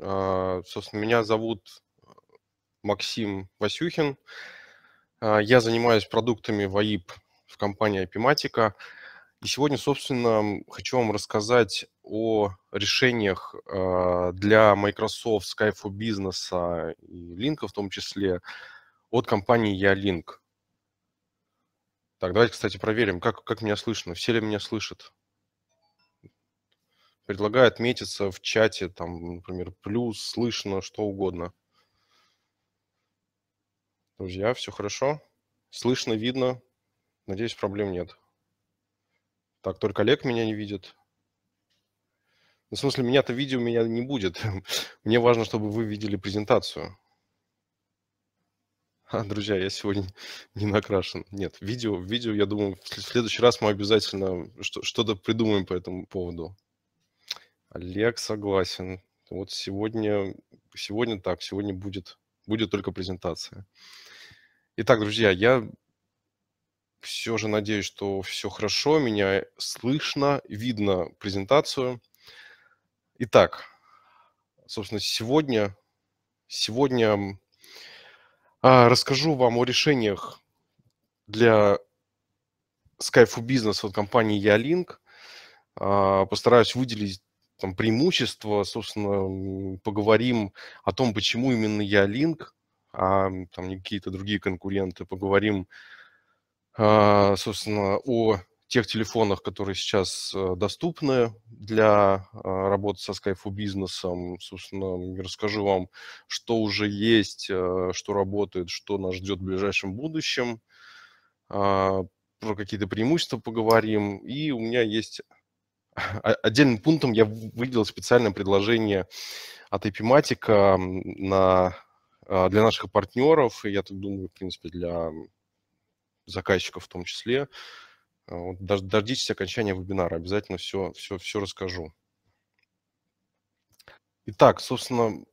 А, собственно, меня зовут Максим Васюхин. А, я занимаюсь продуктами ВАИП в компании Epimatica. И сегодня, собственно, хочу вам рассказать о решениях а, для Microsoft, Skype for Business и Link в том числе от компании Ялинк. Так, давайте, кстати, проверим, как, как меня слышно. Все ли меня слышат? Предлагаю отметиться в чате, там, например, плюс, слышно, что угодно. Друзья, все хорошо? Слышно, видно? Надеюсь, проблем нет. Так, только Олег меня не видит. Ну, в смысле, меня-то видео меня не будет. Мне важно, чтобы вы видели презентацию. А, друзья, я сегодня не накрашен. Нет, видео, видео, я думаю, в следующий раз мы обязательно что-то придумаем по этому поводу. Олег согласен. Вот сегодня, сегодня так, сегодня будет, будет только презентация. Итак, друзья, я все же надеюсь, что все хорошо, меня слышно, видно презентацию. Итак, собственно, сегодня, сегодня а, расскажу вам о решениях для Skype for Business от компании Ялинк. А, постараюсь выделить там, преимущества, собственно, поговорим о том, почему именно я Link, а там не какие-то другие конкуренты, поговорим, а, собственно, о тех телефонах, которые сейчас э, доступны для а, работы со Skype бизнесом. Собственно, расскажу вам, что уже есть, э, что работает, что нас ждет в ближайшем будущем. А, про какие-то преимущества поговорим. И у меня есть Отдельным пунктом я выделил специальное предложение от Epimatic на, а, для наших партнеров, и я так думаю, в принципе, для заказчиков в том числе. А, вот, дождитесь окончания вебинара, обязательно все, все, все расскажу. Итак, собственно,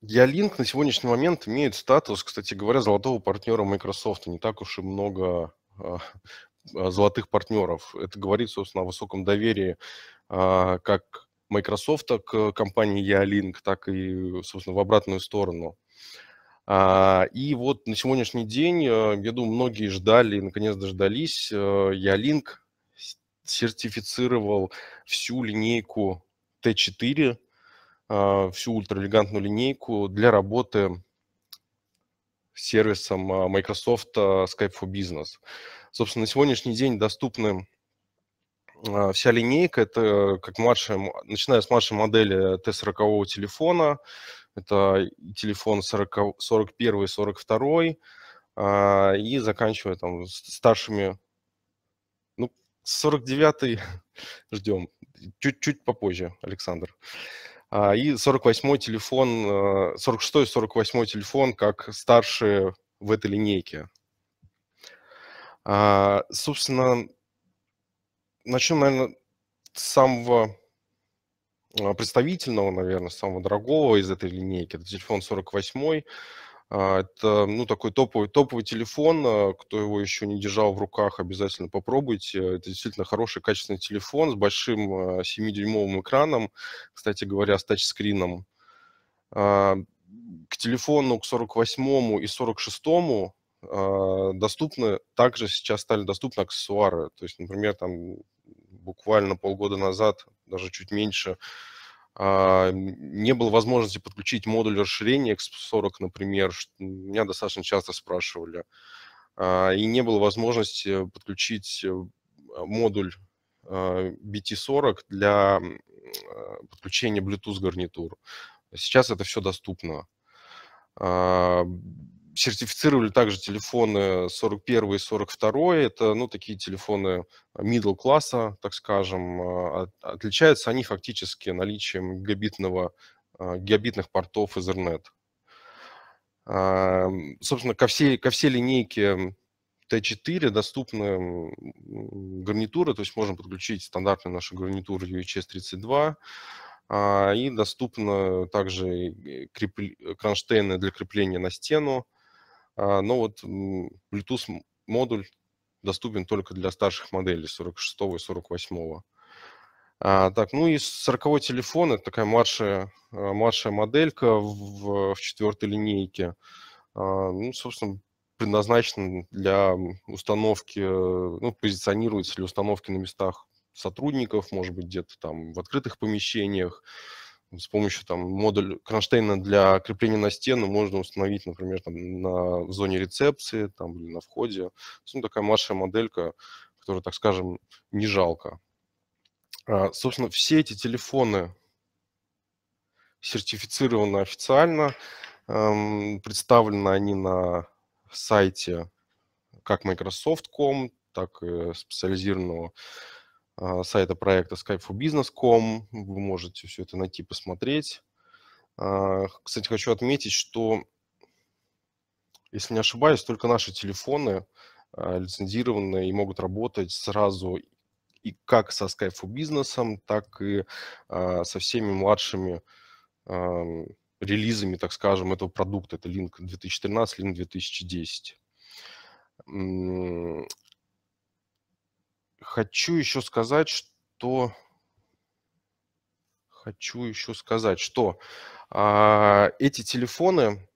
Ялинк на сегодняшний момент имеет статус, кстати говоря, золотого партнера Microsoft. Не так уж и много а, золотых партнеров. Это говорит, собственно, о высоком доверии а, как Microsoft к компании Ялинк, так и, собственно, в обратную сторону. А, и вот на сегодняшний день, я думаю, многие ждали наконец дождались. Ялинк сертифицировал всю линейку T4, всю ультраэлегантную линейку для работы с сервисом Microsoft Skype for Business. Собственно, на сегодняшний день доступны а, вся линейка. Это как младшая, начиная с младшей модели Т-40 телефона, это телефон 40, 41 42 и заканчивая там старшими, ну, 49 ждем, чуть-чуть попозже, Александр. А, и 48 телефон, 46-48 телефон как старшие в этой линейке. А, собственно, начнем, наверное, с самого а, представительного, наверное, самого дорогого из этой линейки. Это телефон 48 а, это, ну, такой топовый, топовый телефон. А, кто его еще не держал в руках, обязательно попробуйте. Это действительно хороший, качественный телефон с большим 7-дюймовым экраном, кстати говоря, с тачскрином. К телефону, к 48 и 46 а, доступны, также сейчас стали доступны аксессуары. То есть, например, там буквально полгода назад, даже чуть меньше, а, не было возможности подключить модуль расширения X40, например. Меня достаточно часто спрашивали. А, и не было возможности подключить э, модуль BT40 для подключения Bluetooth гарнитур. Сейчас это все доступно сертифицировали также телефоны 41 и 42. Это, ну, такие телефоны middle класса, так скажем. А, отличаются они фактически наличием гигабитного, а, гигабитных портов Ethernet. А, собственно, ко всей, ко всей линейке T4 доступны гарнитуры, то есть можем подключить стандартную нашу гарнитуру UHS 32, и доступны также кронштейны для крепления на стену, а, но вот Bluetooth модуль доступен только для старших моделей 46 и 48. А, так, ну и 40 телефон, это такая младшая, а, младшая моделька в, в четвертой линейке. А, ну, собственно, предназначен для установки, ну, позиционируется для установки на местах сотрудников, может быть, где-то там в открытых помещениях. С помощью там модуль кронштейна для крепления на стену можно установить, например, там, на в зоне рецепции там, или на входе. Ну, такая младшая моделька, которую, так скажем, не жалко. А, собственно, все эти телефоны сертифицированы официально. Представлены они на сайте как Microsoft.com, так и специализированного сайта проекта skype4business.com. Вы можете все это найти, посмотреть. А, кстати, хочу отметить, что, если не ошибаюсь, только наши телефоны лицензированы и могут работать сразу и как со Skype for Business, так и а, со всеми младшими а, релизами, так скажем, этого продукта. Это Link 2013, Link 2010. Хочу еще сказать, что... Хочу еще сказать, что а, эти телефоны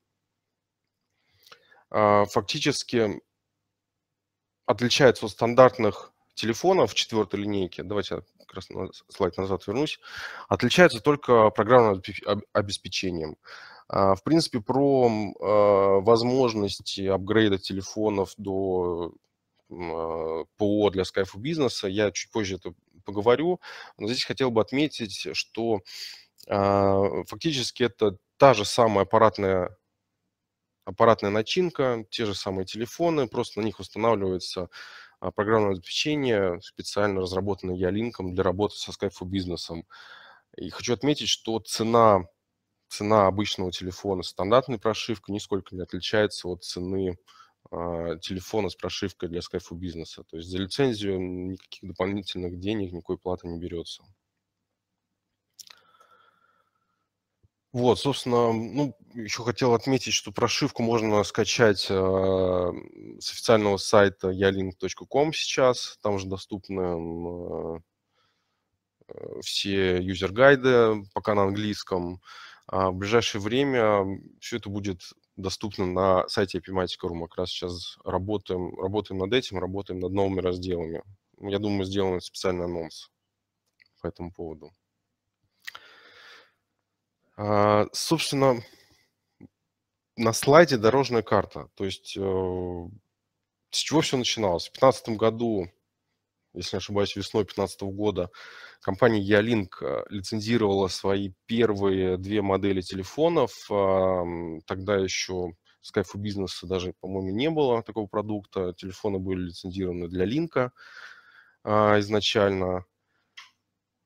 а, фактически отличаются от стандартных телефонов четвертой линейки, давайте я как раз на слайд назад вернусь, отличаются только программным обеспечением. А, в принципе, про а, возможности апгрейда телефонов до ПО для Skype бизнеса я чуть позже это поговорю. Но здесь хотел бы отметить, что фактически это та же самая аппаратная аппаратная начинка, те же самые телефоны, просто на них устанавливается а, программное обеспечение, специально разработанное Ялинком для работы со Skype бизнесом. И хочу отметить, что цена, цена обычного телефона стандартной прошивкой нисколько не отличается от цены телефона с прошивкой для Skype бизнеса. То есть за лицензию никаких дополнительных денег, никакой платы не берется. Вот, собственно, ну, еще хотел отметить, что прошивку можно скачать э, с официального сайта yalink.com сейчас. Там уже доступны э, все юзер-гайды, пока на английском. А в ближайшее время все это будет доступно на сайте Epimatica.ru. Мы как раз сейчас работаем, работаем над этим, работаем над новыми разделами. Я думаю, сделаем специальный анонс по этому поводу. А, собственно, на слайде дорожная карта. То есть э, с чего все начиналось? В 2015 году, если не ошибаюсь, весной 2015 года компания Ялинк э, лицензировала свои первые две модели телефонов. Тогда еще Skype for Business даже, по-моему, не было такого продукта. Телефоны были лицензированы для Линка а, изначально.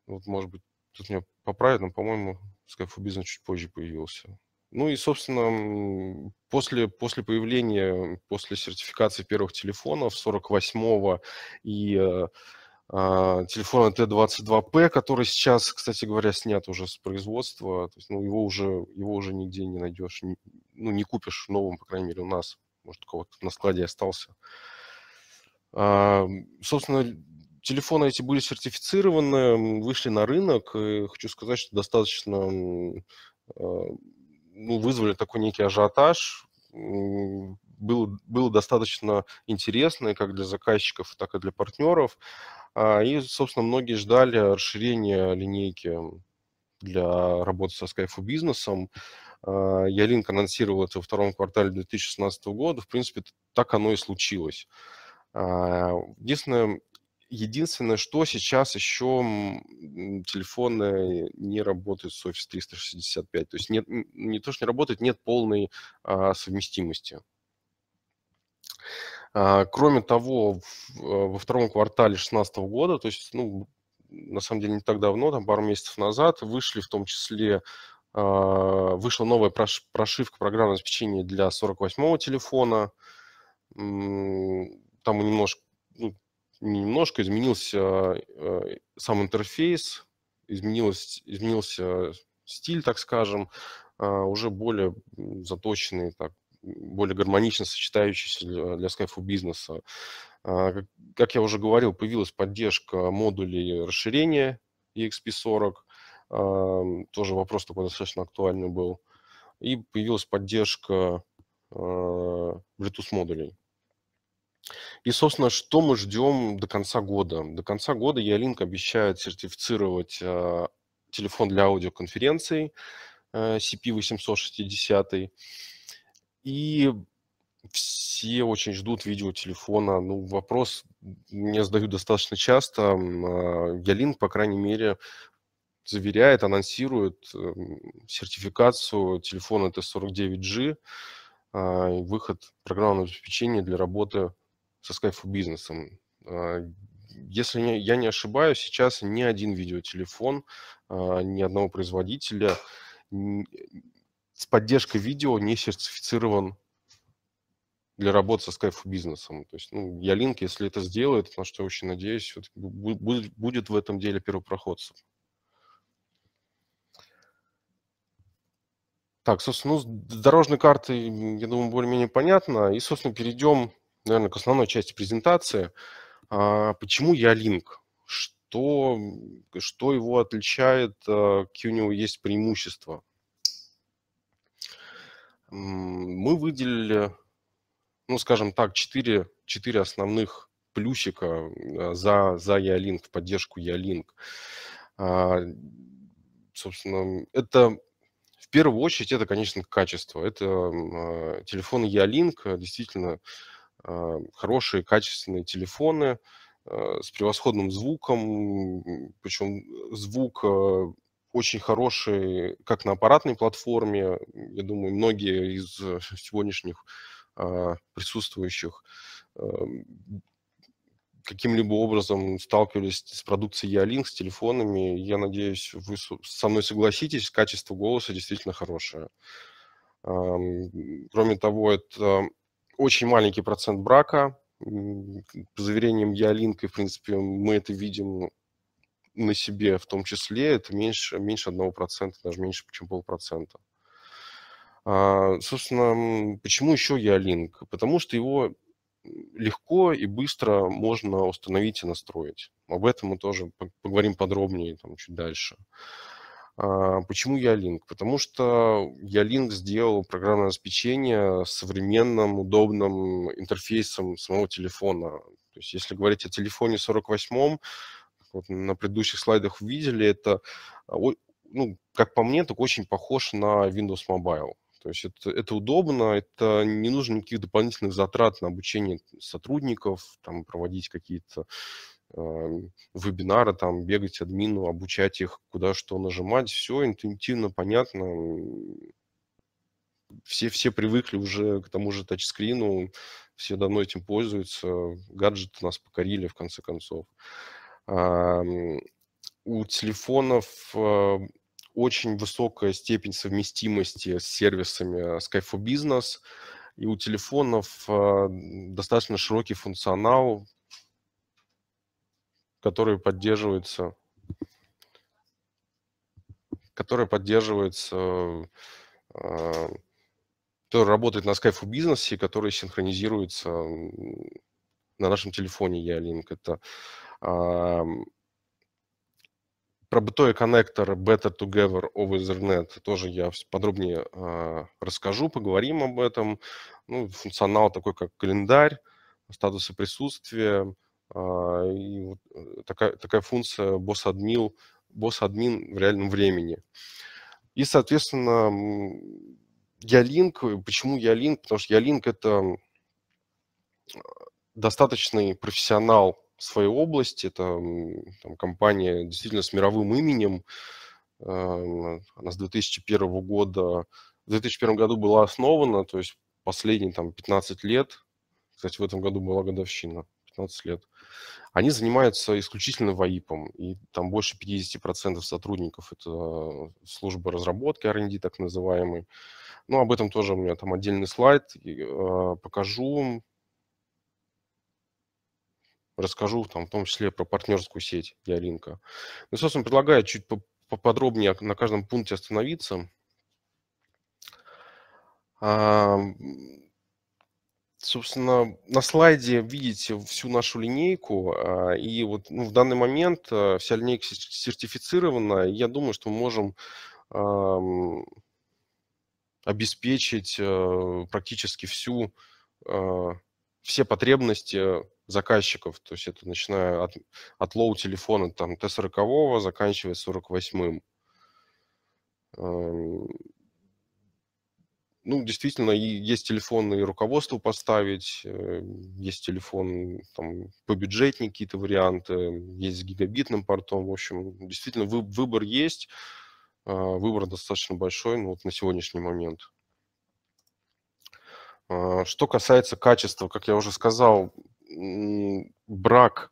Вот, может быть, тут меня поправят, но, по-моему, Skype for Business чуть позже появился. Ну и, собственно, после, после появления, после сертификации первых телефонов 48-го и э, э, телефона Т22П, который сейчас, кстати говоря, снят уже с производства, то есть, ну, его уже, его уже нигде не найдешь, ну, не купишь новым, по крайней мере, у нас, может, у кого-то на складе остался. А, собственно, телефоны эти были сертифицированы, вышли на рынок. И хочу сказать, что достаточно а, ну, вызвали такой некий ажиотаж. Было, было достаточно интересно как для заказчиков, так и для партнеров. А, и, собственно, многие ждали расширения линейки для работы со for бизнесом. Ялинк анонсировал это во втором квартале 2016 года. В принципе, так оно и случилось. Единственное, Единственное, что сейчас еще телефоны не работают с Office 365. То есть нет, не то, что не работает, нет полной а, совместимости. А, кроме того, в, во втором квартале 2016 года, то есть, ну, на самом деле не так давно, там пару месяцев назад, вышли в том числе а, вышла новая прошивка программного обеспечения для 48-го телефона. Там немножко ну, немножко изменился э, сам интерфейс, изменилось, изменился стиль, так скажем, а, уже более заточенный, так, более гармонично сочетающийся для, для Skype бизнеса. А, как я уже говорил, появилась поддержка модулей расширения EXP40. Тоже вопрос такой достаточно актуальный был. И появилась поддержка Bluetooth модулей. И, собственно, что мы ждем до конца года? До конца года Ялинк обещает сертифицировать э, телефон для аудиоконференций э, CP860. И все очень ждут видеотелефона. Ну, вопрос мне задают достаточно часто. Э, Ялинк, по крайней мере, заверяет, анонсирует э, сертификацию телефона T49G, э, выход программного обеспечения для работы со Skype бизнесом. А, если я не ошибаюсь, сейчас ни один видеотелефон а, ни одного производителя с поддержкой видео не сертифицирован для работы со Skype бизнесом. То есть, ну, Ялинк, если это сделает, на что я очень надеюсь, будет, будет в этом деле первопроходцем. Так, собственно, ну, с дорожной картой, я думаю, более-менее понятно. И, собственно, перейдем наверное, к основной части презентации. А, почему Ялинк? Что, что его отличает, а, какие у него есть преимущества? Мы выделили, ну, скажем так, четыре, четыре основных плюсика а, за, за Ялинк, в поддержку Ялинк. Собственно, это в первую очередь это, конечно, качество. Это телефон Ялинк действительно хорошие, качественные телефоны а, с превосходным звуком, причем звук а, очень хороший как на аппаратной платформе. Я думаю, многие из сегодняшних присутствующих каким-либо образом сталкивались с продукцией Ялинк, с телефонами. Я надеюсь, вы со мной согласитесь, качество голоса действительно хорошее. Кроме того, это очень маленький процент брака. По заверениям Ялинка, в принципе, мы это видим на себе в том числе. Это меньше, меньше 1%, даже меньше, чем полпроцента. А, собственно, почему еще Ялинк? Потому что его легко и быстро можно установить и настроить. Об этом мы тоже поговорим подробнее там, чуть дальше. А, почему Ялинк? Потому что Ялинк сделал программное обеспечение современным, удобным интерфейсом самого телефона. То есть если говорить о телефоне 48-м, вот на предыдущих слайдах видели, это, а, ну, как по мне, так очень похож на Windows Mobile. То есть это, это удобно, это не нужно никаких дополнительных затрат на обучение сотрудников, там, проводить какие-то вебинары, там, бегать админу, обучать их, куда что нажимать, все интуитивно понятно. Все, все привыкли уже к тому же тачскрину, все давно этим пользуются, гаджеты нас покорили, в конце концов. У телефонов а, очень высокая степень совместимости с сервисами Skype for Business, и у телефонов а, достаточно широкий функционал, которые поддерживаются, которые поддерживаются, э, который работает на Skype бизнесе, который синхронизируется на нашем телефоне E-Link. Это э, про BTOI коннектор Better Together over Ethernet тоже я подробнее э, расскажу, поговорим об этом. Ну, функционал такой, как календарь, статусы присутствия, а, и вот э, такая, такая функция boss-admin, boss-admin в реальном времени. И, соответственно, Ялинк, почему Ялинк? Потому что Ялинк – это достаточный профессионал в своей области, это там, компания действительно с мировым именем, она с 2001 года, в 2001 году была основана, то есть последние там 15 лет, кстати, в этом году была годовщина, 15 лет, они занимаются исключительно ВАИПом, и там больше 50% сотрудников – это служба разработки, R&D так называемый. Ну, об этом тоже у меня там отдельный слайд, и, э, покажу, расскажу там в том числе про партнерскую сеть Ялинка. Ну, собственно, предлагаю чуть поподробнее на каждом пункте остановиться. Собственно, на слайде видите всю нашу линейку, а, и вот ну, в данный момент а, вся линейка сертифицирована. Я думаю, что мы можем ам, обеспечить а, практически всю, а, все потребности заказчиков. То есть это начиная от, от low телефона там Т40, заканчивая 48-м. Ну, действительно, и есть телефон и руководству поставить, э, есть телефон там, побюджетнее какие-то варианты, есть с гигабитным портом. В общем, действительно, вы, выбор есть, а, выбор достаточно большой ну, вот на сегодняшний момент. А, что касается качества, как я уже сказал, брак,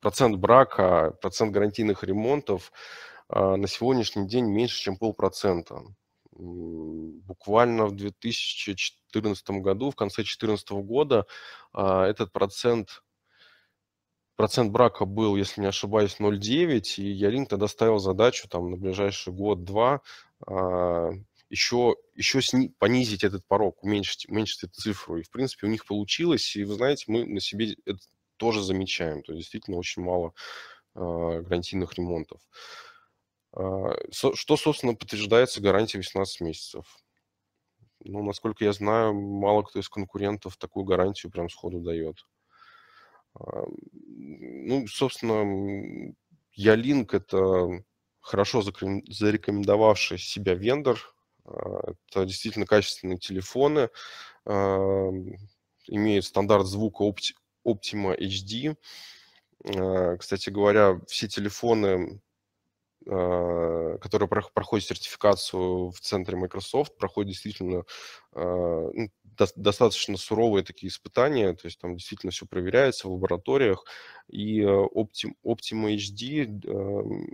процент брака, процент гарантийных ремонтов а, на сегодняшний день меньше, чем полпроцента буквально в 2014 году, в конце 2014 года, а, этот процент, процент брака был, если не ошибаюсь, 0,9, и Ялин тогда ставил задачу там на ближайший год-два еще, а, еще сни, понизить этот порог, уменьшить, уменьшить эту цифру. И, в принципе, у них получилось. И, вы знаете, мы на себе это тоже замечаем. То есть, действительно, очень мало э, гарантийных ремонтов. А, что, собственно, подтверждается гарантией 18 месяцев. Ну, насколько я знаю, мало кто из конкурентов такую гарантию прям сходу дает. А, ну, собственно, Ялинк – это хорошо зарекомендовавший себя вендор. А, это действительно качественные телефоны, имеют стандарт звука Optima HD. Кстати говоря, все телефоны а, который проходит сертификацию в центре Microsoft, проходит действительно а, ну, достаточно суровые такие испытания, то есть там действительно все проверяется в лабораториях, и Optim, Optima HD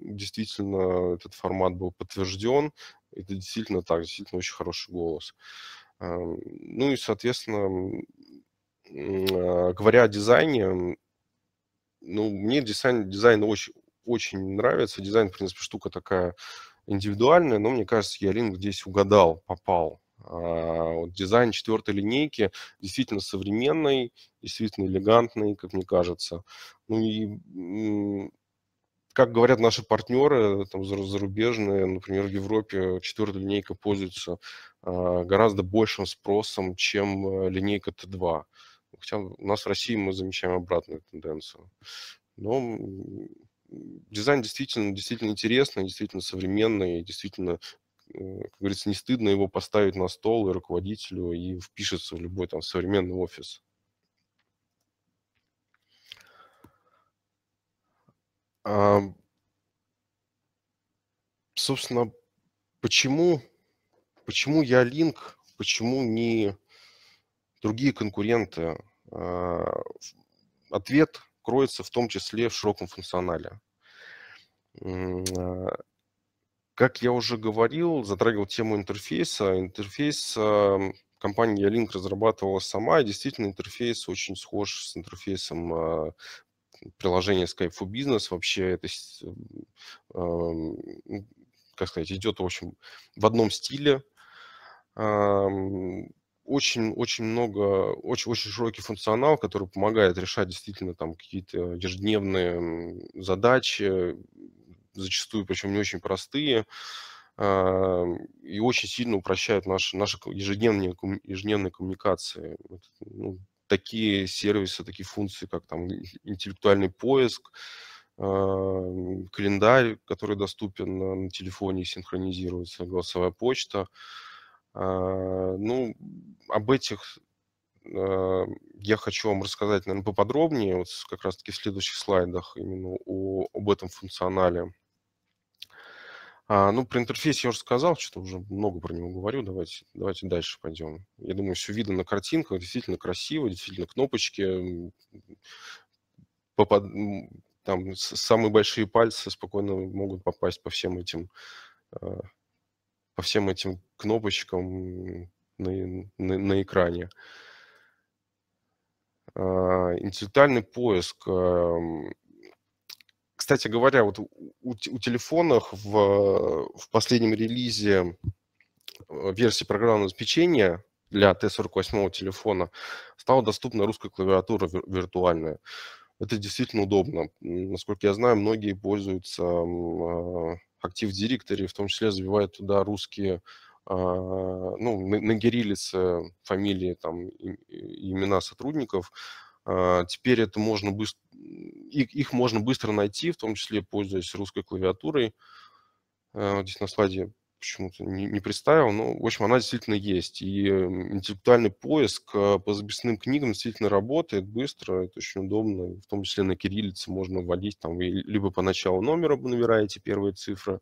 действительно этот формат был подтвержден, это действительно так, действительно очень хороший голос. А, ну и, соответственно, говоря о дизайне, ну, мне дизайн, дизайн очень, очень нравится. Дизайн, в принципе, штука такая индивидуальная, но мне кажется, Yealink здесь угадал, попал. А, вот дизайн четвертой линейки действительно современный, действительно элегантный, как мне кажется. Ну и как говорят наши партнеры там, зарубежные, например, в Европе четвертая линейка пользуется а, гораздо большим спросом, чем э, линейка Т2. Хотя у нас в России мы замечаем обратную тенденцию. Но дизайн действительно, действительно интересный, действительно современный, действительно, э, как говорится, не стыдно его поставить на стол и руководителю, и впишется в любой там современный офис. А, собственно, почему, почему я линк, почему не другие конкуренты? А, ответ кроется в том числе в широком функционале. А, как я уже говорил, затрагивал тему интерфейса. Интерфейс компания Ялинк разрабатывала сама, и действительно интерфейс очень схож с интерфейсом а, приложения Skype for Business. Вообще это, как сказать, идет, в общем, в одном стиле очень, очень много, очень, очень широкий функционал, который помогает решать действительно там какие-то ежедневные задачи, зачастую причем не очень простые, а, и очень сильно упрощает наши, наши ежедневные, ежедневные коммуникации. Ну, такие сервисы, такие функции, как там интеллектуальный поиск, а, календарь, который доступен на, телефоне, синхронизируется, голосовая почта – ну, об этих а, я хочу вам рассказать, наверное, поподробнее, вот как раз-таки в следующих слайдах именно о, об этом функционале. А, ну, про интерфейс я уже сказал, что уже много про него говорю, давайте, давайте дальше пойдем. Я думаю, все видно на картинках, действительно красиво, действительно кнопочки, попад... там самые большие пальцы спокойно могут попасть по всем этим а, по всем этим кнопочкам на, на, на экране. А, интеллектуальный поиск. Кстати говоря, вот у, у телефонов в, в последнем релизе э, версии программного обеспечения для Т-48 телефона стала доступна русская клавиатура виртуальная. Это действительно удобно. Насколько я знаю, многие пользуются а, Active Directory, в том числе забивают туда русские, а, ну, на, на кириллице фамилии, там, имена сотрудников. А, теперь это можно быстро, их, их можно быстро найти, в том числе пользуясь русской клавиатурой. Здесь на слайде почему-то не, не представил, но, в общем, она действительно есть. И интеллектуальный поиск э, по записным книгам действительно работает быстро, это очень удобно, в том числе на кириллице можно вводить, там, вы либо по началу номера набираете первые цифры,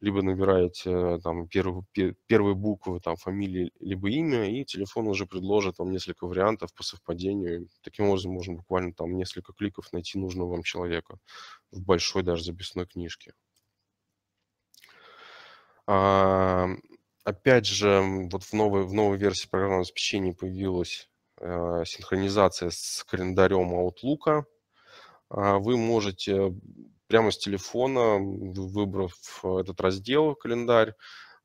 либо набираете э, там первые, первые буквы, там, фамилии, либо имя, и телефон уже предложит вам несколько вариантов по совпадению. Таким образом, можно буквально там несколько кликов найти нужного вам человека в большой даже записной книжке. А, опять же, вот в новой, в новой версии программного обеспечения появилась э, синхронизация с календарем Outlook. А, вы можете прямо с телефона, выбрав этот раздел «Календарь»,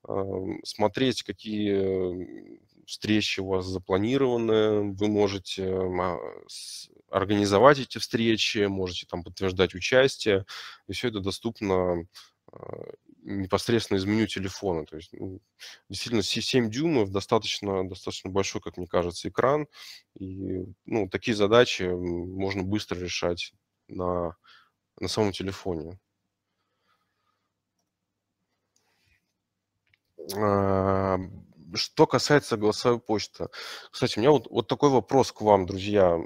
а, смотреть, какие встречи у вас запланированы, вы можете организовать эти встречи, можете там подтверждать участие, и все это доступно непосредственно из меню телефона. То есть ну, действительно 7 дюймов достаточно, достаточно большой, как мне кажется, экран. И ну, такие задачи можно быстро решать на, на самом телефоне. А, что касается голосовой почты. Кстати, у меня вот, вот такой вопрос к вам, друзья.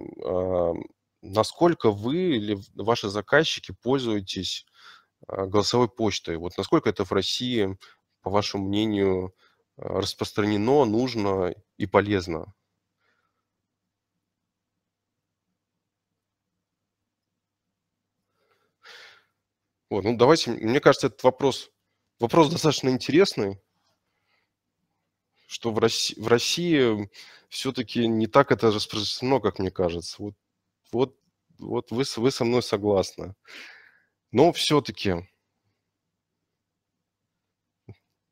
Насколько вы или ваши заказчики пользуетесь голосовой почтой. Вот насколько это в России, по вашему мнению, а, распространено, нужно и полезно? Вот, ну давайте, мне кажется, этот вопрос, вопрос достаточно интересный, что в России, в России все-таки не так это распространено, как мне кажется. Вот, вот, вот вы, вы со мной согласны. Но все-таки,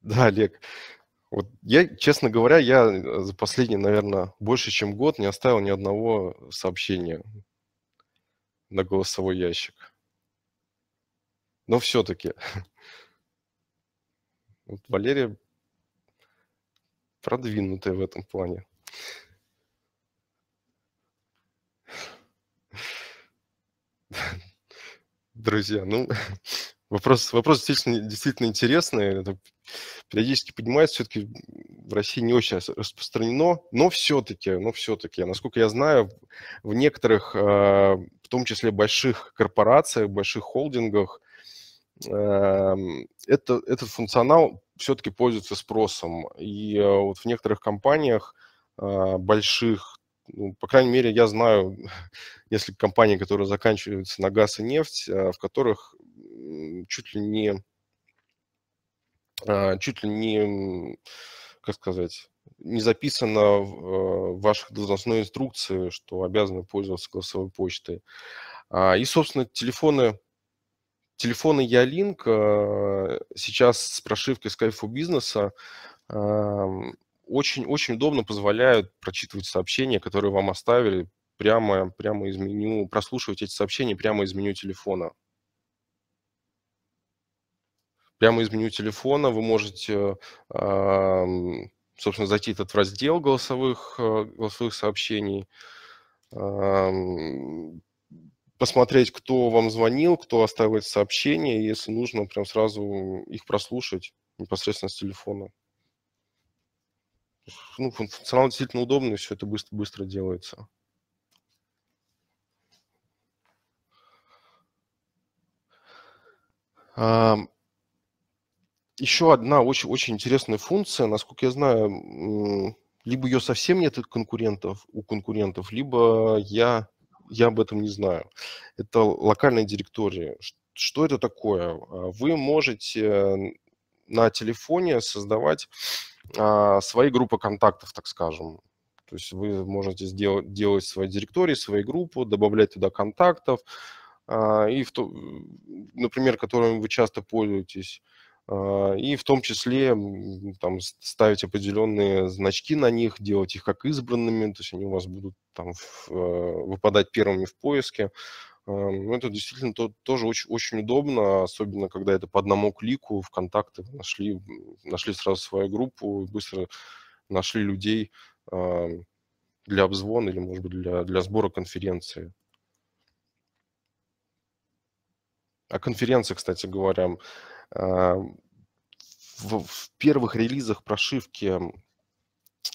да, Олег, вот я, честно говоря, я э, за последний, наверное, больше, чем год не оставил ни одного сообщения на голосовой ящик. Но все-таки вот Валерия продвинутая в этом плане. Друзья. Ну, вопрос, вопрос действительно, действительно интересный. Это периодически поднимается, все-таки в России не очень распространено, но все-таки, но все-таки, насколько я знаю, в некоторых, а, в том числе больших корпорациях, больших холдингах, эм, это, этот функционал все-таки пользуется спросом. И э, вот в некоторых компаниях а, больших, ну, по крайней мере, я знаю несколько компаний, которые заканчиваются на газ и нефть, а, в которых чуть ли не, а, чуть ли не, как сказать, не записано в ваших должностной инструкции, что обязаны пользоваться голосовой почтой. И, собственно, телефоны, телефоны Ялинк сейчас с прошивкой Skype for Business очень-очень удобно позволяют прочитывать сообщения, которые вам оставили прямо, прямо из меню, прослушивать эти сообщения прямо из меню телефона. Прямо из меню телефона вы можете, собственно, зайти этот в раздел голосовых, э, голосовых сообщений, посмотреть, кто вам звонил, кто оставил сообщения, если нужно, прям сразу их прослушать непосредственно с телефона ну, функционал действительно удобный, все это быстро, быстро делается. Еще одна очень, очень интересная функция, насколько я знаю, либо ее совсем нет конкурентов, у конкурентов, либо я, я об этом не знаю. Это локальная директория. Что это такое? А, вы можете на телефоне создавать свои группы контактов, так скажем. То есть вы можете сделать, делать свои директории, свои группы, добавлять туда контактов, а, и, в то, например, которыми вы часто пользуетесь, а, и в том числе там ставить определенные значки на них, делать их как избранными, то есть они у вас будут там в, э, выпадать первыми в поиске. А, ну, это действительно то, тоже очень, очень удобно, особенно когда это по одному клику ВКонтакте нашли, нашли сразу свою группу, быстро нашли людей а, для обзвона или, может быть, для, для сбора конференции. О конференции, кстати говоря, а, в, в первых релизах прошивки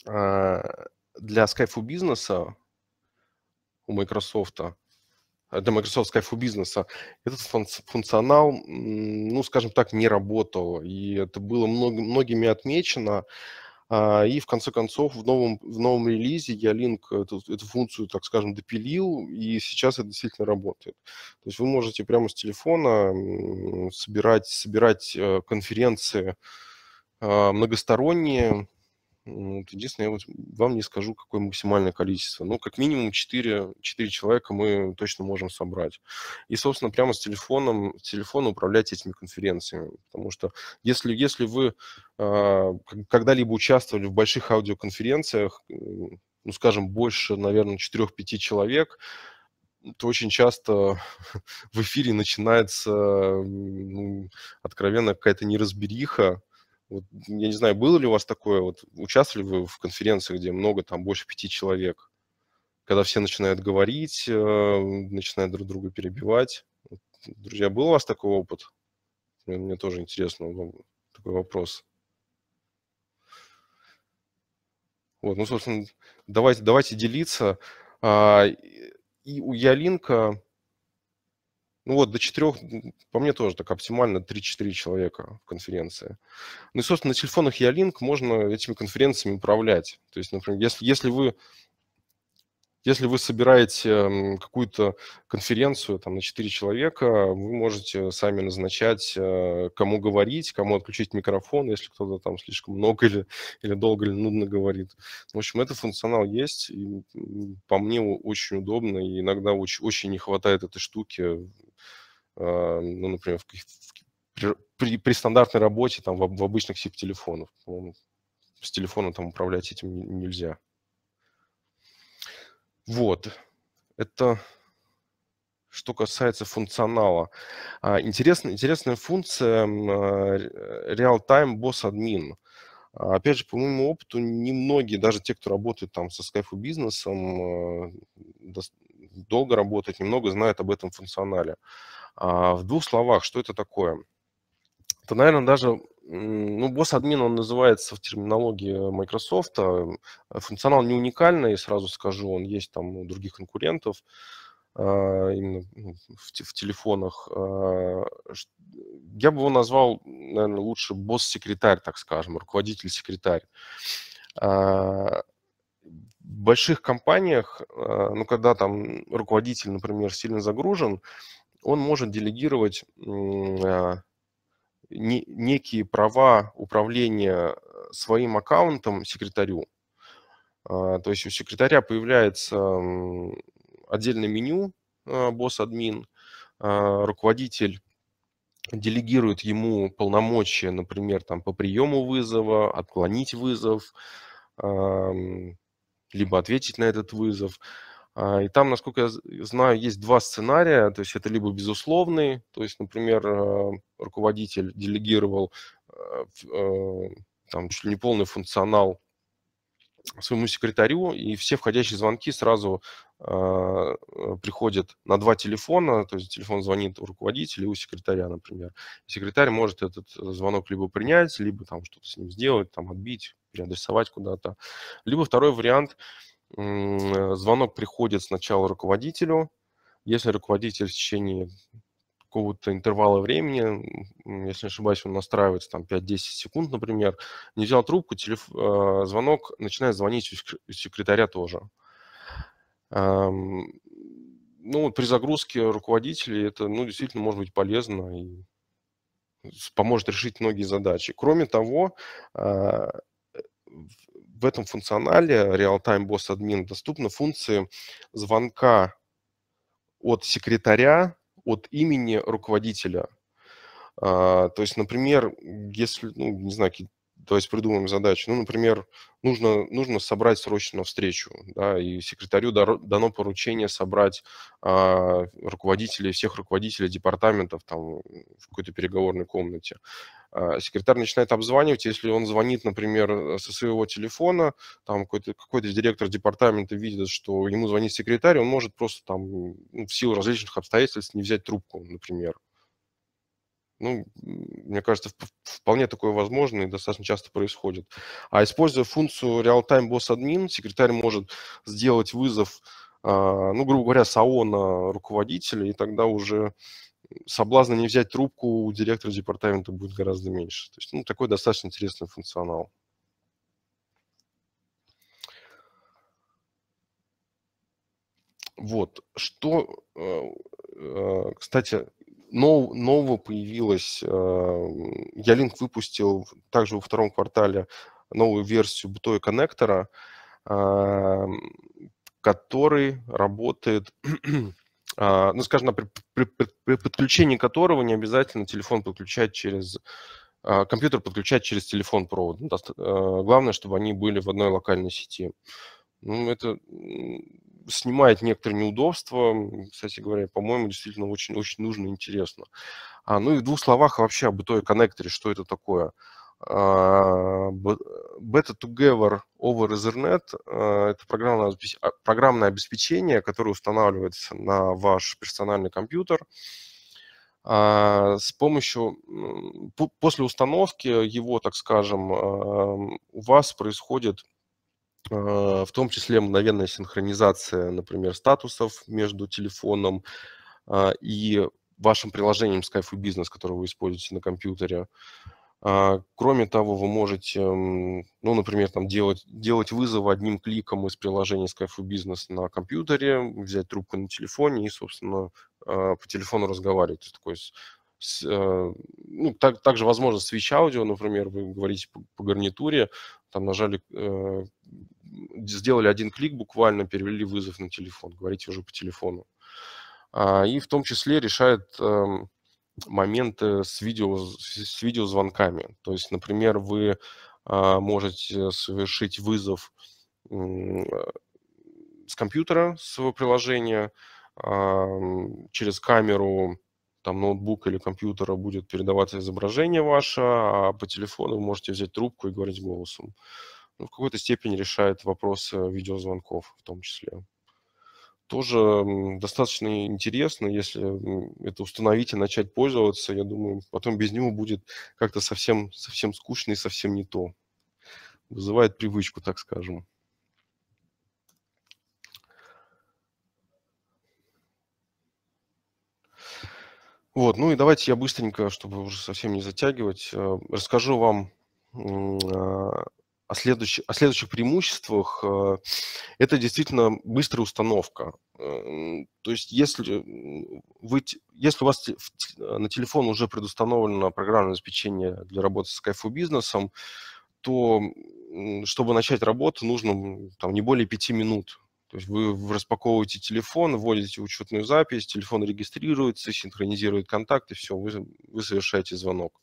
а, для Skype for бизнеса у Microsoft, для Microsoft Skype for бизнеса, этот функционал, ну, скажем так, не работал. И это было многими отмечено. А, и в конце концов в новом, в новом релизе я линк эту, эту функцию, так скажем, допилил, и сейчас это действительно работает. То есть вы можете прямо с телефона собирать, собирать э, конференции а, многосторонние, вот, единственное, я вот вам не скажу, какое максимальное количество. Ну, как минимум 4, 4 человека мы точно можем собрать. И, собственно, прямо с телефоном, с телефона управлять этими конференциями. Потому что если, если вы э, когда-либо участвовали в больших аудиоконференциях, ну, скажем, больше, наверное, 4-5 человек, то очень часто в эфире начинается ну, откровенно какая-то неразбериха, вот, я не знаю, было ли у вас такое, вот участвовали вы в конференции, где много, там, больше пяти человек, когда все начинают говорить, э, начинают друг друга перебивать. Вот, друзья, был у вас такой опыт? Мне, мне тоже интересно ну, такой вопрос. Вот, ну, собственно, давайте, давайте делиться. А, и у Ялинка ну вот, до четырех, по мне тоже так оптимально, 3-4 человека в конференции. Ну и, собственно, на телефонах Ялинк можно этими конференциями управлять. То есть, например, если, если вы если вы собираете какую-то конференцию там, на 4 человека, вы можете сами назначать, э, кому говорить, кому отключить микрофон, если кто-то там слишком много или, или долго или нудно говорит. В общем, этот функционал есть, и по мне очень удобно, и иногда очень, очень не хватает этой штуки а, ну, например, в, при, при стандартной работе там, в, в обычных SIP-телефонах. С телефона там управлять этим нельзя. Вот. Это что касается функционала. А, интересная, интересная функция Real-Time Boss Admin. Опять же, по моему опыту, немногие, даже те, кто работает там со Skype бизнесом, долго работают, немного знают об этом функционале. А, в двух словах, что это такое? Это, наверное, даже, ну, босс-админ, он называется в терминологии Microsoft. А, функционал не уникальный, сразу скажу, он есть там у других конкурентов, а, именно ну, в, в телефонах. Я бы его назвал, наверное, лучше босс-секретарь, так скажем, руководитель-секретарь. В больших компаниях, ну, когда там руководитель, например, сильно загружен, он может делегировать а, некие права управления э, своим аккаунтом секретарю. А, то есть у секретаря появляется отдельное меню а, босс-админ, руководитель делегирует ему полномочия, например, там, по приему вызова, отклонить вызов, либо ответить на этот вызов. А, и там, насколько я знаю, есть два сценария. То есть это либо безусловный, то есть, например, э, руководитель делегировал э, э, там чуть ли не полный функционал своему секретарю, и все входящие звонки сразу э, приходят на два телефона, то есть телефон звонит у руководителя у секретаря, например. Секретарь может этот звонок либо принять, либо там что-то с ним сделать, там отбить, переадресовать куда-то. Либо второй вариант – Э, звонок приходит сначала руководителю. Если руководитель в течение какого-то интервала времени, если не ошибаюсь, он настраивается там 5-10 секунд, например, не взял трубку, телеф... Э, звонок начинает звонить у секретаря тоже. Ну, при загрузке руководителей это, ну, действительно может быть полезно и поможет решить многие задачи. Кроме того, а, в этом функционале Real-Time Boss Admin доступны функции звонка от секретаря, от имени руководителя. А, то есть, например, если, ну, не знаю, то есть придумаем задачу. Ну, например, нужно, нужно собрать срочно встречу, да, и секретарю дано поручение собрать а, руководителей, всех руководителей департаментов там в какой-то переговорной комнате. А, секретарь начинает обзванивать, если он звонит, например, со своего телефона, там какой-то какой директор департамента видит, что ему звонит секретарь, он может просто там ну, в силу различных обстоятельств не взять трубку, например. Ну, мне кажется, вполне такое возможно и достаточно часто происходит. А используя функцию Real-Time Boss Admin, секретарь может сделать вызов, а, ну, грубо говоря, САО на руководителя, и тогда уже соблазна не взять трубку у директора департамента будет гораздо меньше. То есть, ну, такой достаточно интересный функционал. Вот, что, э, э, кстати, нов, нового появилось, Ялинк выпустил также во втором квартале новую версию бутоя коннектора, который работает, а, ну, скажем, при, при, при подключении которого не обязательно телефон подключать через а, компьютер подключать через телефон провод. Ну, а, главное, чтобы они были в одной локальной сети. Ну, это снимает некоторые неудобства. Кстати говоря, по-моему, действительно очень, очень нужно и интересно. А, ну и в двух словах вообще об бытовой коннекторе, что это такое. А, Beta Together over Ethernet а, – это программное, а, программное обеспечение, которое устанавливается на ваш персональный компьютер. С помощью, после установки его, так скажем, у вас происходит в том числе мгновенная синхронизация, например, статусов между телефоном а, и вашим приложением Skype for Business, которое вы используете на компьютере. А, кроме того, вы можете, ну, например, там делать, делать вызовы одним кликом из приложения Skype for Business на компьютере, взять трубку на телефоне и, собственно, по телефону разговаривать. То есть такой с, ну, так, также возможно switch аудио, например, вы говорите по, по гарнитуре, там нажали э, сделали один клик буквально, перевели вызов на телефон, говорите уже по телефону. А, и в том числе решает эм, моменты с, видео, с видеозвонками. То есть, например, вы а, можете совершить вызов с компьютера, своего приложения, через камеру там ноутбука или компьютера будет передаваться изображение ваше, а по телефону вы можете взять трубку и говорить голосом ну, в какой-то степени решает вопросы видеозвонков в том числе. Тоже достаточно интересно, если это установить и начать пользоваться. Я думаю, потом без него будет как-то совсем, совсем скучно и совсем не то. Вызывает привычку, так скажем. Вот, ну и давайте я быстренько, чтобы уже совсем не затягивать, э, расскажу вам а, о, следующих, о следующих преимуществах, э, это действительно быстрая установка. Э, то есть если, вы, если у вас на телефон уже предустановлено программное обеспечение для работы с Skype бизнесом, то чтобы начать работу, нужно там, не более пяти минут. То есть вы распаковываете телефон, вводите учетную запись, телефон регистрируется, синхронизирует контакты, все, вы, вы совершаете звонок.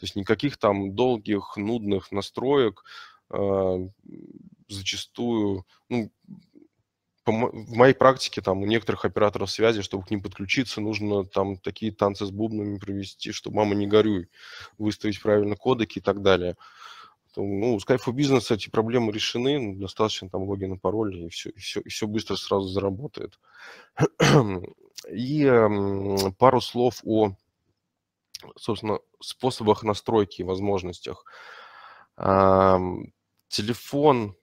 То есть никаких там долгих, нудных настроек э, зачастую, ну, по, в моей практике там у некоторых операторов связи, чтобы к ним подключиться, нужно там такие танцы с бубнами провести, что мама не горюй, выставить правильно кодеки и так далее. Ну, у Skype for Business эти проблемы решены, ну, достаточно там логина, пароль, и все, и все, и все быстро сразу заработает. И э, пару слов о собственно, способах настройки и возможностях. Телефон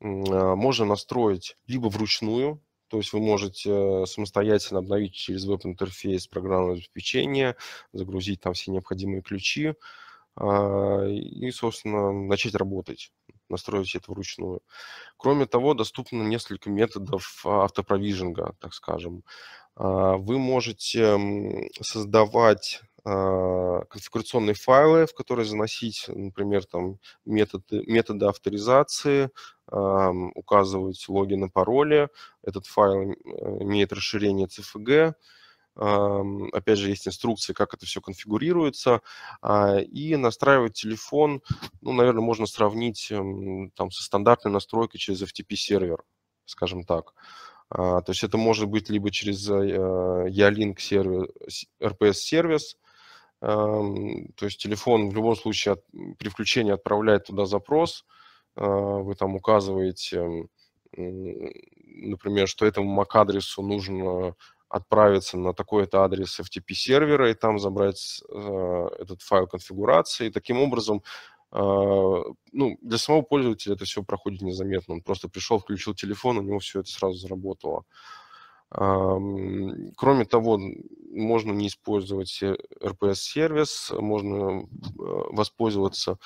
а, можно настроить либо вручную, то есть вы можете э, самостоятельно обновить через веб-интерфейс программное обеспечение, загрузить там все необходимые ключи а, и, собственно, начать работать, настроить это вручную. Кроме того, доступно несколько методов автопровижинга, так скажем. А, вы можете создавать а, конфигурационные файлы, в которые заносить, например, там методы, методы авторизации, указывать логин и пароли. Этот файл имеет расширение CFG, опять же, есть инструкции, как это все конфигурируется, а, и настраивать телефон, ну, наверное, можно сравнить там со стандартной настройкой через FTP-сервер, скажем так. А, то есть это может быть либо через E-Link сервис, RPS-сервис, то есть телефон в любом случае от, при включении отправляет туда запрос, а, вы там указываете, например, что этому MAC-адресу нужно отправиться на такой-то адрес FTP-сервера и там забрать э, этот файл конфигурации. И таким образом, э, ну, для самого пользователя это все проходит незаметно. Он просто пришел, включил телефон, у него все это сразу заработало. Кроме того, можно не использовать RPS-сервис, можно воспользоваться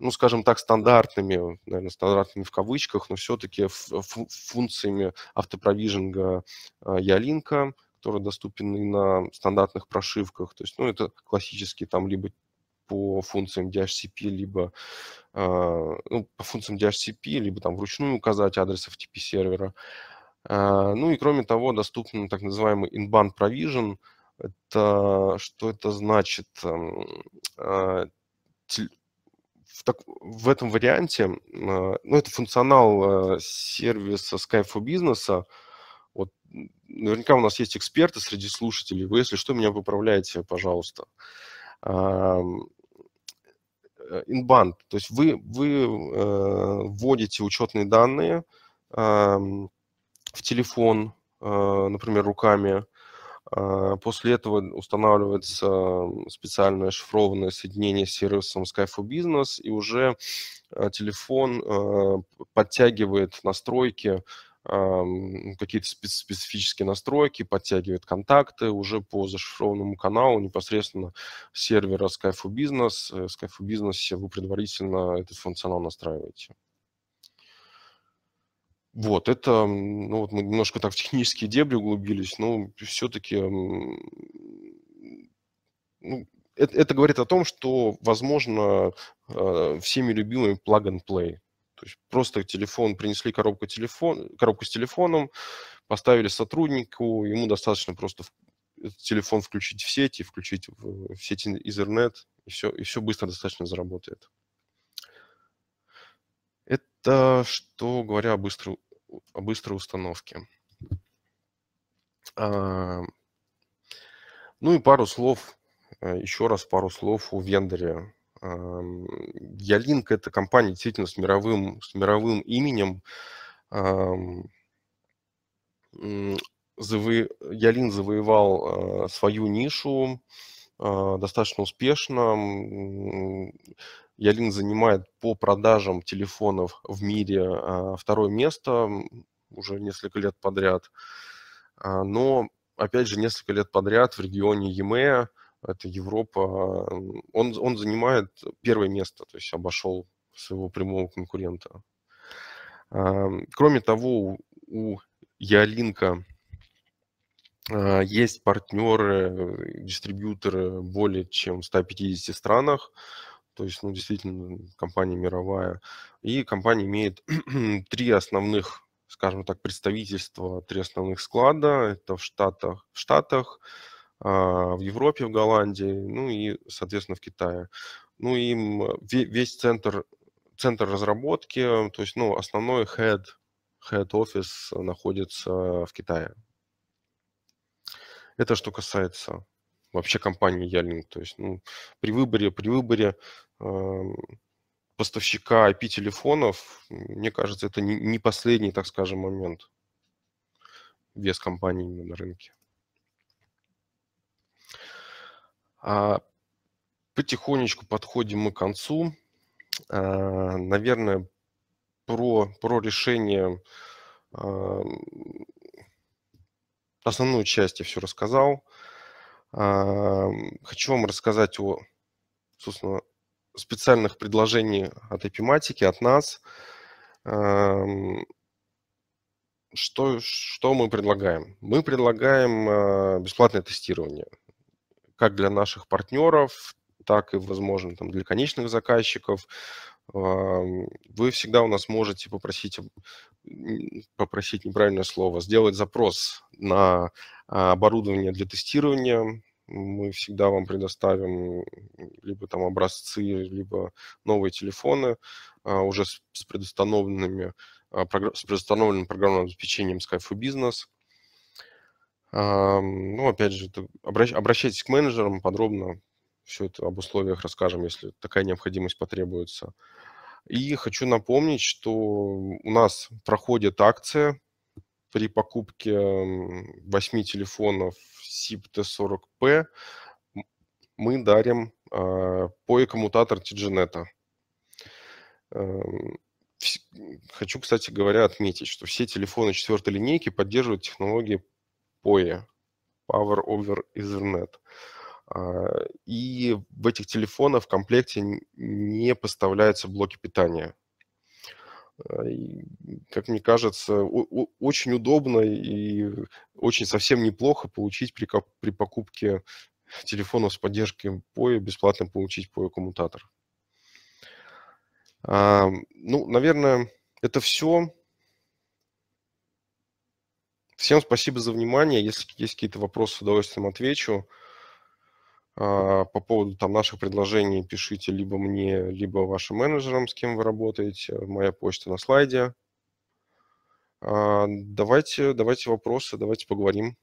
ну, скажем так, стандартными, наверное, стандартными в кавычках, но все-таки функциями автопровижинга Ялинка, который доступен и на стандартных прошивках. То есть, ну, это классические там либо по функциям DHCP, либо ну, по функциям DHCP, либо там вручную указать адрес FTP сервера. А, ну и кроме того, доступен так называемый inbound provision. Это, что это значит? А, в, так, в этом варианте, а, ну, это функционал сервиса Skype for Business. Вот наверняка у нас есть эксперты среди слушателей. Вы, если что, меня поправляете, пожалуйста. Inbound, то есть вы, вы вводите учетные данные, в телефон, а, например, руками. А, после этого устанавливается специальное шифрованное соединение с сервисом Skype for Business, и уже а, телефон подтягивает настройки, какие-то специфические настройки, подтягивает контакты уже по зашифрованному каналу непосредственно сервера Skype for Business. В Skype for Business вы предварительно этот функционал настраиваете. Вот, это, ну, вот мы немножко так в технические дебри углубились, но все-таки ну, это, это говорит о том, что, возможно, э, всеми любимый plug and play. То есть просто телефон, принесли коробку, телефон, коробку с телефоном, поставили сотруднику, ему достаточно просто телефон включить в сеть и включить в, в сеть Ethernet, и все, и все быстро достаточно заработает. Это что говоря о быстрой быстрой установке. А, ну и пару слов, э, еще раз пару слов о вендоре. Ялинк – это компания действительно с мировым, с мировым именем. Ялин завоевал свою нишу достаточно успешно. Ялин занимает по продажам телефонов в мире а, второе место уже несколько лет подряд. А, но, опять же, несколько лет подряд в регионе ЕМЕ, это Европа, он, он занимает первое место, то есть обошел своего прямого конкурента. А, кроме того, у Ялинка есть партнеры, дистрибьюторы более чем в 150 странах. То есть, ну, действительно, компания мировая. И компания имеет три основных, скажем так, представительства, три основных склада. Это в Штатах, в, Штатах, а, в Европе, в Голландии, ну и, соответственно, в Китае. Ну и весь центр, центр разработки, то есть, ну, основной head, head office находится в Китае. Это что касается вообще компании Ялинг. То есть ну, при выборе, при выборе э, поставщика IP-телефонов, мне кажется, это не, последний, так скажем, момент вес компании на рынке. А потихонечку подходим мы к концу. А, наверное, про, про решение а, основную часть я все рассказал. Хочу вам рассказать о, собственно, специальных предложениях от Epimatic, от нас. Что, что мы предлагаем? Мы предлагаем а, бесплатное тестирование как для наших партнеров, так и, возможно, там, для конечных заказчиков. Вы всегда у нас можете попросить, попросить неправильное слово, сделать запрос на а, оборудование для тестирования. Мы всегда вам предоставим либо там образцы, либо новые телефоны а, уже с, предустановленными с предустановленным программным обеспечением Skype for Business. Ну, опять же, обращайтесь к менеджерам подробно, все это об условиях расскажем, если такая необходимость потребуется. И хочу напомнить, что у нас проходит акция при покупке 8 телефонов SIP T40P. Мы дарим э, POE-коммутатор TGNet. Хочу, кстати говоря, отметить, что все телефоны четвертой линейки поддерживают технологии POE, Power over Ethernet. А, и в этих телефонах в комплекте не поставляются блоки питания. А, как мне кажется, очень удобно и очень совсем неплохо получить при, при покупке телефона с поддержкой POE, бесплатно получить POE-коммутатор. А, ну, наверное, это все. Всем спасибо за внимание. Если есть какие-то вопросы, с удовольствием отвечу. А, по поводу там наших предложений пишите либо мне, либо вашим менеджерам, с кем вы работаете. Моя почта на слайде. А, давайте, давайте вопросы, давайте поговорим.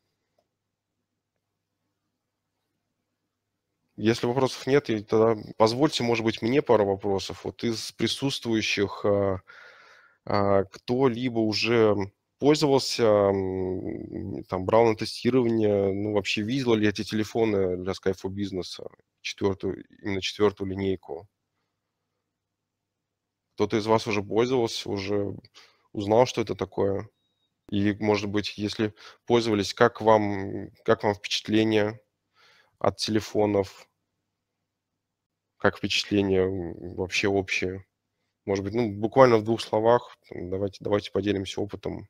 Если вопросов нет, тогда позвольте, может быть, мне пару вопросов. Вот из присутствующих а, кто-либо уже пользовался, там, брал на тестирование, ну, вообще видел ли эти телефоны для for Business, четвертую, именно четвертую линейку? Кто-то из вас уже пользовался, уже узнал, что это такое? И, может быть, если пользовались, как вам, как вам впечатление от телефонов? Как впечатление вообще общее? Может быть, ну, буквально в двух словах, давайте, давайте поделимся опытом.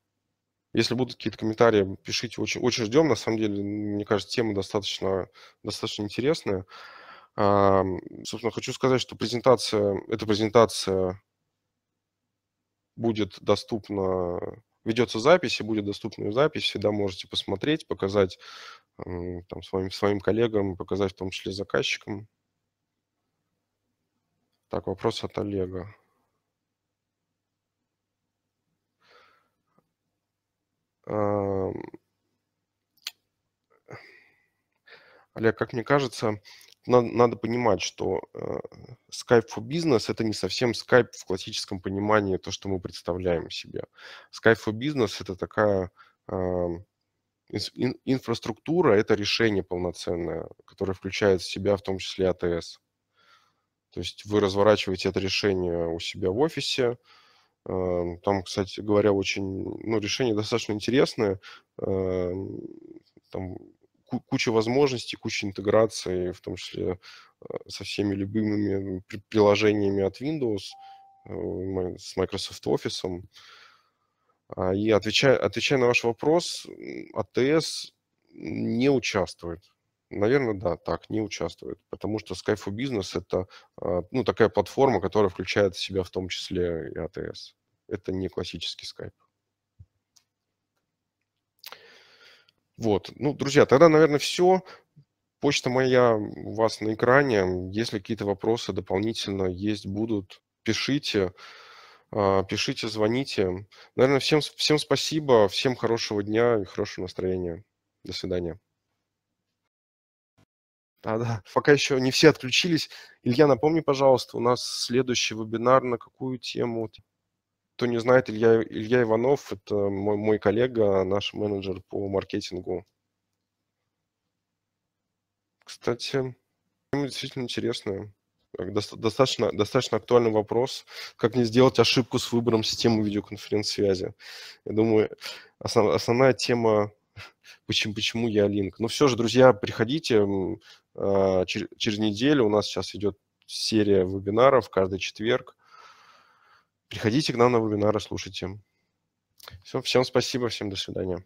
Если будут какие-то комментарии, пишите, очень, очень ждем. На самом деле, мне кажется, тема достаточно, достаточно интересная. А, собственно, хочу сказать, что презентация, эта презентация будет доступна, ведется запись и будет доступна запись. Всегда можете посмотреть, показать там, своим, своим коллегам, показать в том числе заказчикам. Так, вопрос от Олега. Олег, как мне кажется, надо, надо понимать, что э, Skype for Business это не совсем Skype в классическом понимании, то, что мы представляем себе. Skype for Business это такая э, ин, инфраструктура, это решение полноценное, которое включает в себя в том числе АТС. То есть вы разворачиваете это решение у себя в офисе, там, кстати говоря, очень, ну, решение достаточно интересное. Эм, там куча возможностей, куча интеграции, в том числе э, со всеми любимыми приложениями от Windows, э, с Microsoft Office. А, и отвечая, отвечая на ваш вопрос, АТС не участвует. Наверное, да, так, не участвует, потому что Skype for Business – это а, ну, такая платформа, которая включает в себя в том числе и ATS. Это не классический Skype. Вот, ну, друзья, тогда, наверное, все. Почта моя у вас на экране. Если какие-то вопросы дополнительно есть, будут, пишите, а, пишите, звоните. Наверное, всем, всем спасибо, всем хорошего дня и хорошего настроения. До свидания. Да-да, пока еще не все отключились. Илья, напомни, пожалуйста, у нас следующий вебинар на какую тему? Кто не знает, Илья, Илья Иванов – это мой, мой коллега, наш менеджер по маркетингу. Кстати, действительно интересная. Достаточно, достаточно актуальный вопрос, как не сделать ошибку с выбором системы видеоконференц-связи. Я думаю, основ, основная тема почему, почему я линк. Но все же, друзья, приходите а, через, неделю. У нас сейчас идет серия вебинаров каждый четверг. Приходите к нам на вебинары, слушайте. Все, всем спасибо, всем до свидания.